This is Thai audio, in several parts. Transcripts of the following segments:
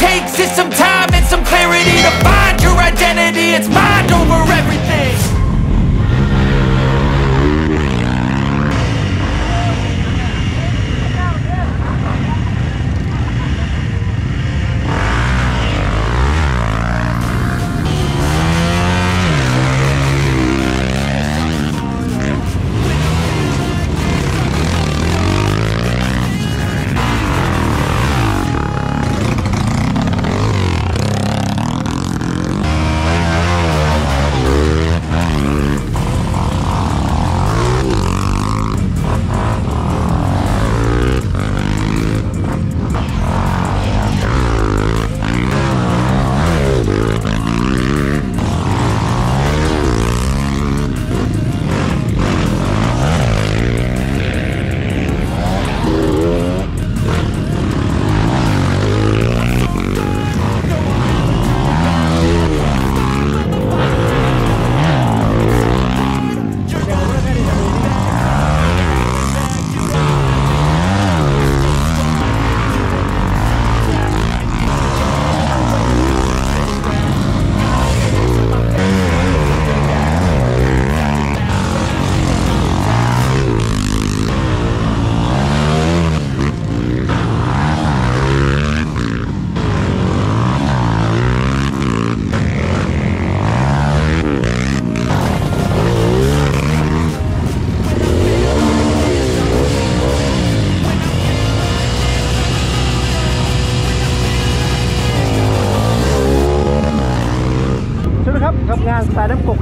takes is some time and some clarity To find your identity, it's mind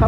กับ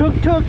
ชึก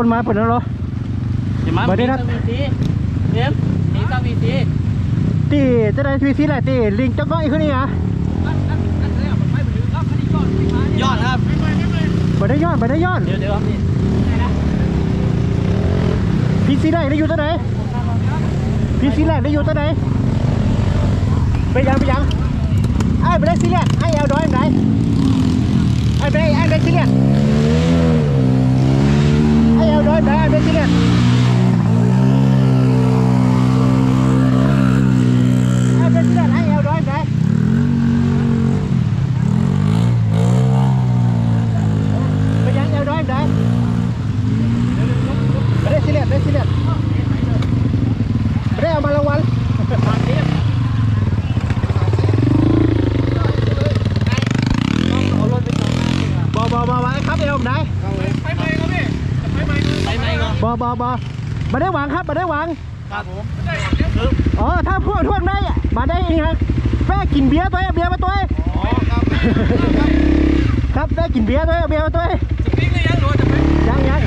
ไอ้กับตัวก้นมาเปิดแล้วเหรอใช่ไหมบ่ได้นัดวิธีเอ็มนี่ก็วิธีตีจะได้ทีซีแหละตีลิงจักน้อยขึ้นนี่อะยอดครับ บ่ได้ยอดบ่ได้ยอดเดี๋ยวเดี๋ยวครับนี่พีซีแรกได้อยู่ตัวไหนพีซีแรกได้อยู่ตัวไหนไปยังไปยังไอ้ไปได้ซีแรกไอ้เอาดอยไหนไอ้ไปไอ้ไปซีแรกไอ้เอาดอยไหนไอ้ไปซีแรก ไอ้ไปซีแรกไอ้เอาดอยไหนไปยังเอาดอยไหน ไม่ได้ซีเรียสไม่ได้ซีเรียสไม่ได้เอามารางวัลบอบอบอบอครับเอวผมได้ ไปไหมก็ บ อบอบอมาได้หวังครับมาได้หวังครับผมอ๋อถ้าพวกทวงได้อะมาได้เองครับแม่กินเบียร์ตัวเองเบียร์มาตัวเองอ๋อครับครับได้กินเบียร์ตัวเองเบียร์มาตัวเองนี่ก็ยังรู้จะไปยังยัง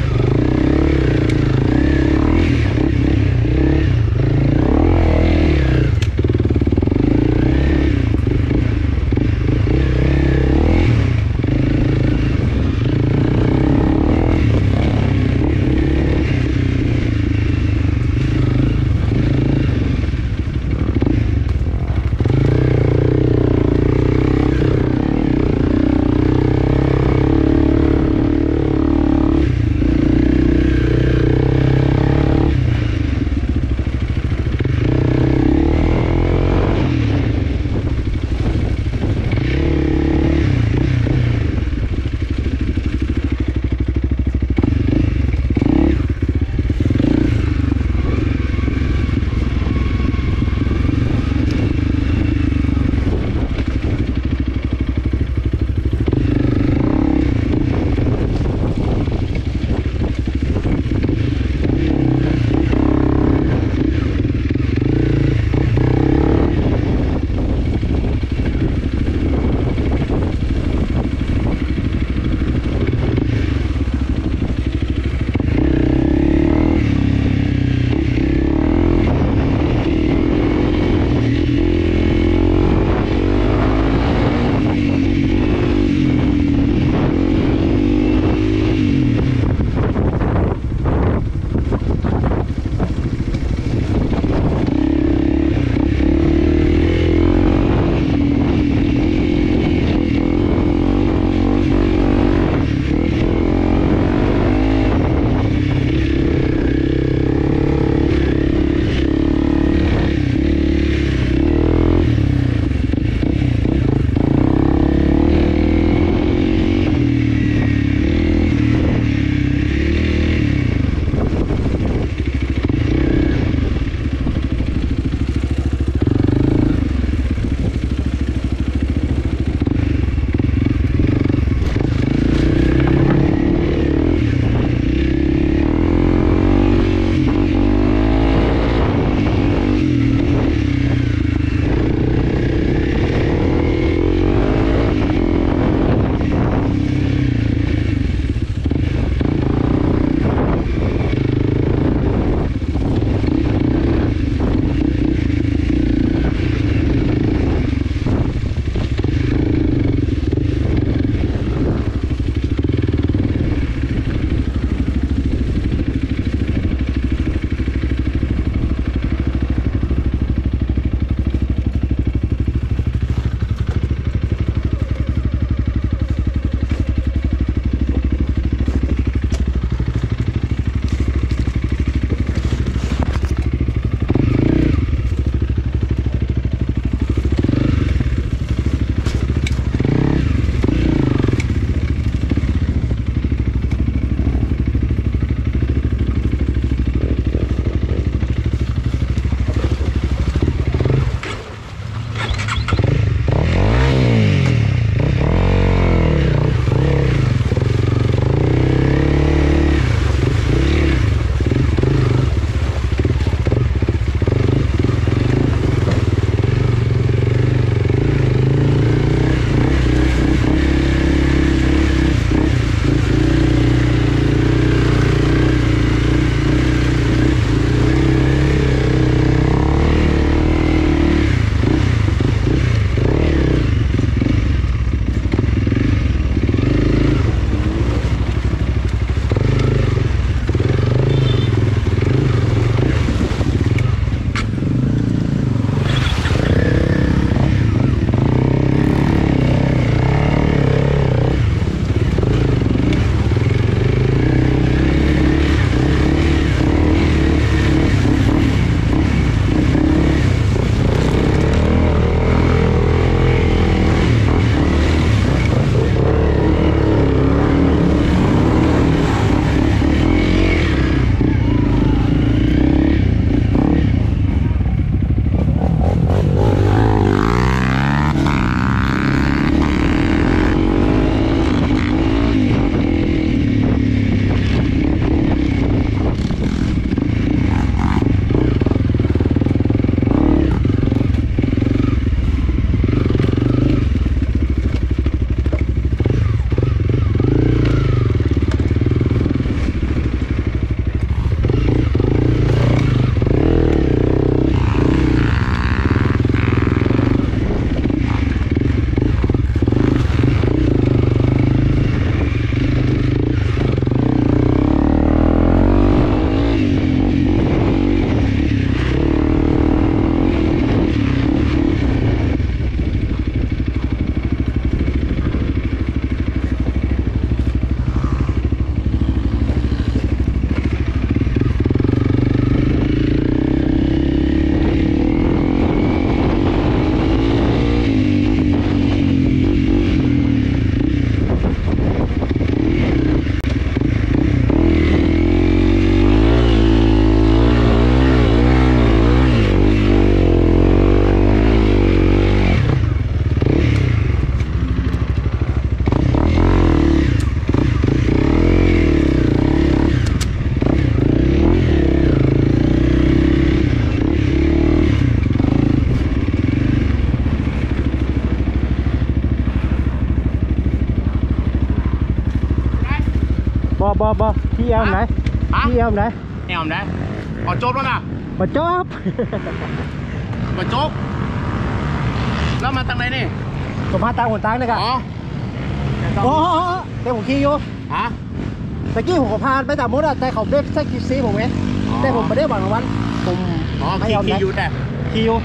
เอมไหนฮะพี่เอมไหนแอมได้อ๋อจบแล้วนะมาจบมาจบแล้วมาตั้งไหนนี่ผมมาตางคนตางเลยครับอ๋อโอ้โหเดี๋ยวผมขี่อยู่ฮะตะกี้ผมก็ผ่านไปจากมดอะแต่เขาเด็กแท็กซี่ผมเองอ๋อแต่ผมไม่ได้หวังรางวัลผมอ๋อไม่ขี่ยอมขี่นะอยู่แต่ขี่อยู่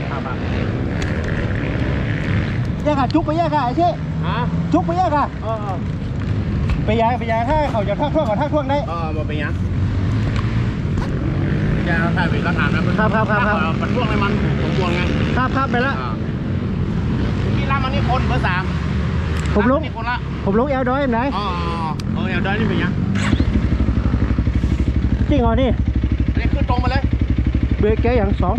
แยกค่ะจุกไปแยกค่ะไอ้เช่ฮะจุกไปแยกค่ะเออเออ ไปยางไปยางถ้าเขาจะทักท่วงก็ทักท่วงได้เออมาเป็นยังจะถ่ายเป็นหลักฐานนะครับครับครับครับมันพ่วงเลยมันผมพ่วงไงครับครับไปแล้วอ่าพี่รับมันนี่คนเบอร์สามผมลงรับนนี่คนละผมลงเอลดอยไหนอ๋อเออเดี๋ยวได้นี่เป็นยังจริงเหรอนี่อันนี้ขึ้นตรงมาเลย เบรกแกอย่างสอง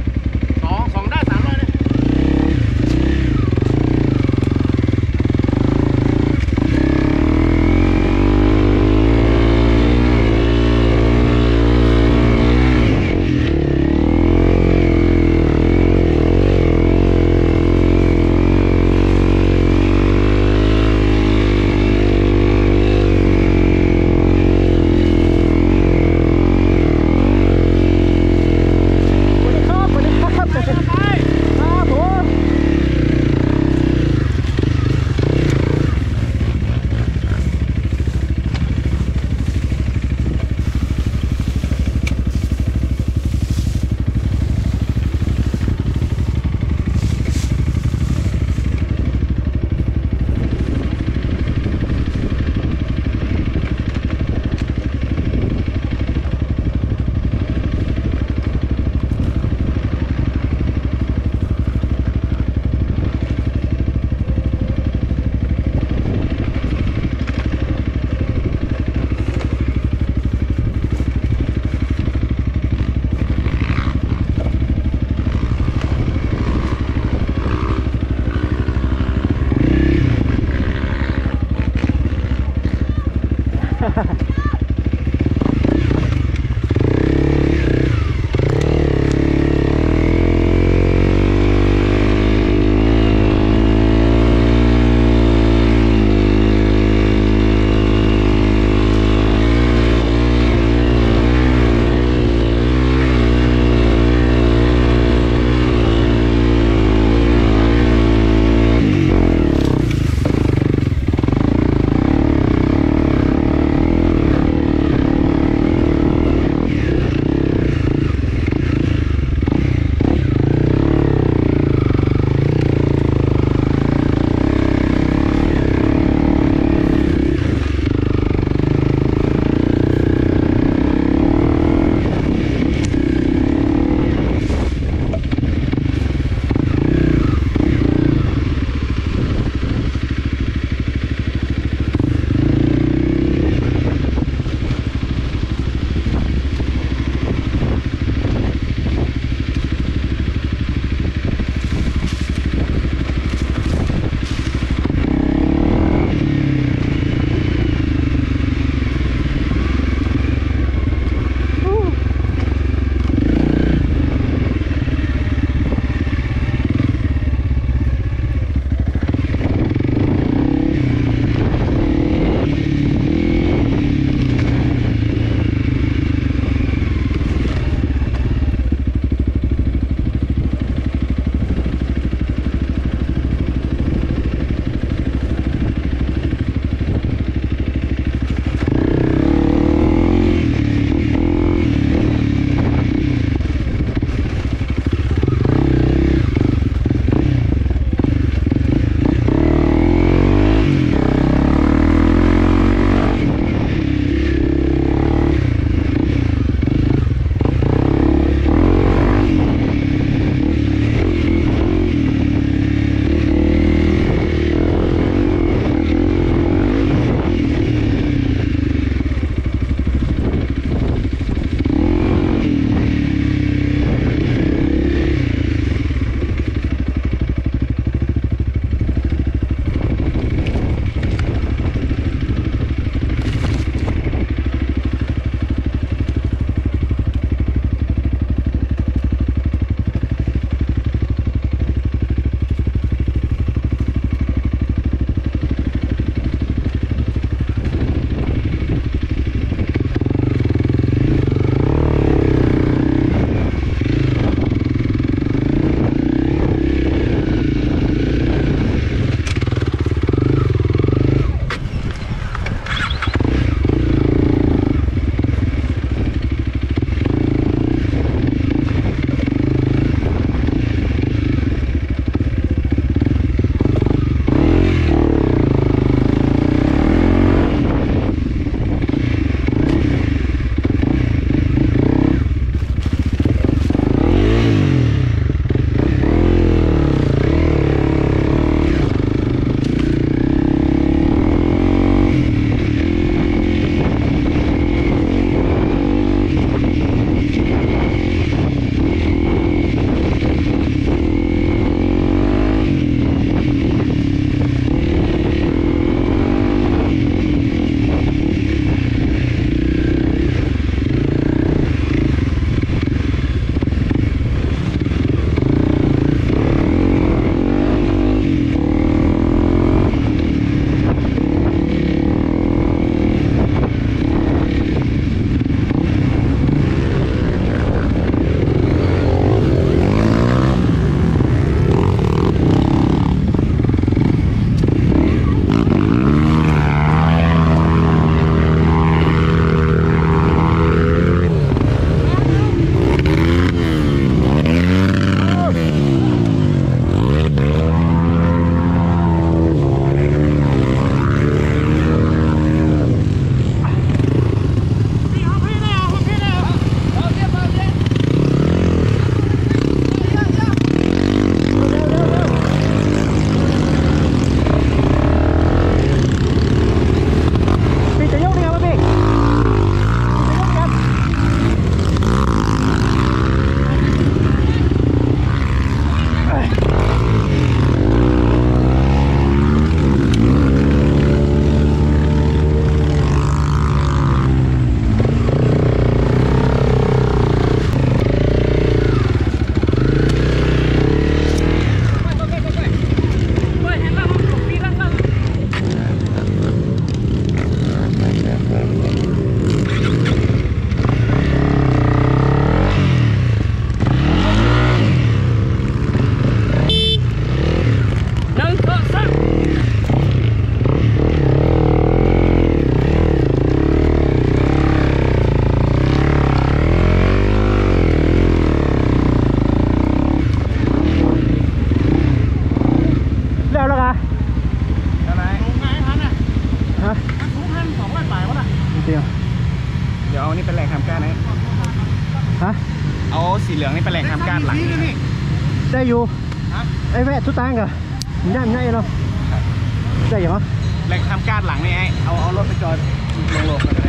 เดียวเดี๋ยวเอานี่เป็นแหล่งทำก้านนะฮะเอาสีเหลืองนี่เป็นแหล่งทำก้านหลังได้อยู่ไอ้แว่ทุตังกะมันย่านง่ายเนาะได้ยังวะแหล่งทำก้านหลังนี่ไอ้เอาเอารถไปจอดลงโลกกันเลย